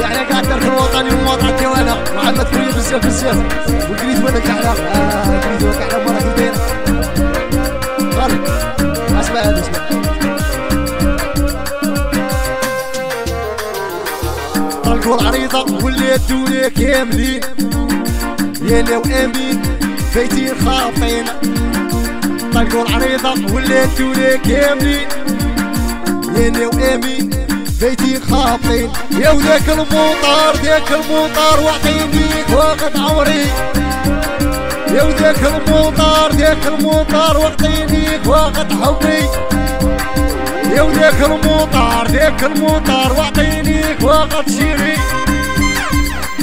يعني قاعد ترك الوطني ومواطنتي وأنا. محمد فريد بزاف بزاف وكريت وأنا آه كريت وأنا كحله مرة كبيرة غلط أسمع هذا اسمع طلقوا العريضة وليت دولي كاملين يا لو امين بيتي خاطين طلقوا العريضة وليت دولي كاملين يا لو امين بيتي خاطين. يا وذاك المطار ذاك المطار واعطينيك وقت عمري يا وذاك المطار ذاك المطار واعطينيك وقت حبي يا وذاك المطار ذاك المطار واعطينيك وقت شيري.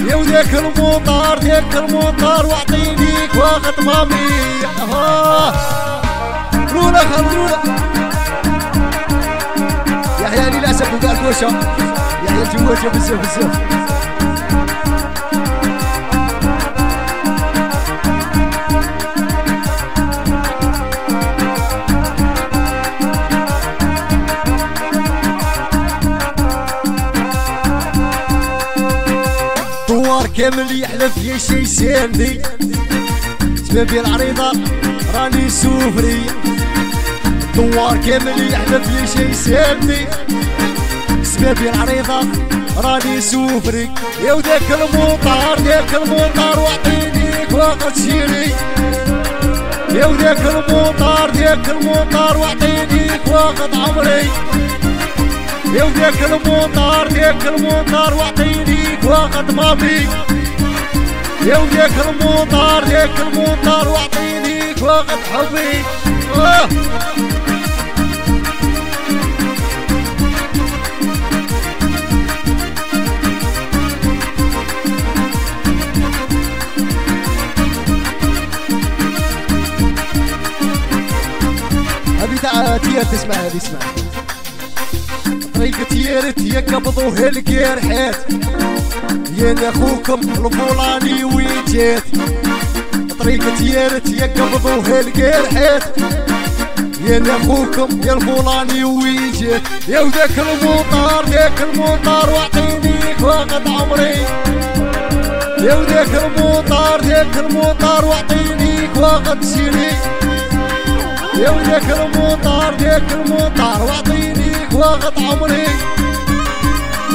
يا وذاك المطار ذاك المطار واعطينيك وقت مامي. وقال كوشه يحيى الجوشه بزاف بزاف دوار كامل يحلف يا شي ساندي سبابي العريضة راني سوفري. دوار كامل يحلف يا شي ساندي سبابي العريضة راني سوفري يا وذاك المطار ذاك المطار واعطينيك وقت شيري يا وذاك المطار ذاك المطار واعطينيك وقت عمري. يا وذاك المطار ذاك المطار واعطينيك وقت ماضي يا وذاك المطار ذاك المطار واعطينيك وقت حبي تيار تسمع هذه اسمع. طريقة تيارت يقبضوا هالجرحات يا أخوكم الفلاني وين جات طريقة تيارت يقبضوا هالجرحات يا أخوكم يا الفلاني وين جات يا وذاك المطار ذاك المطار واعطينيك وقت عمري. يا وذاك المطار ذاك المطار واعطينيك وقت سيري. يا وذاك المطار ذاك المطار واعطينيك وقت عمري.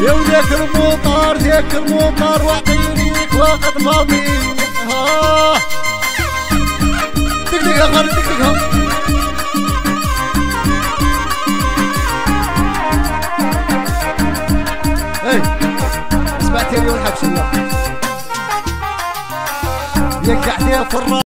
يا وذاك المطار ذاك المطار واعطينيك وقت ماضي. ها. دق دق خالد دق دق إي. سمعت لي والحبس الله. قاعد يا فرا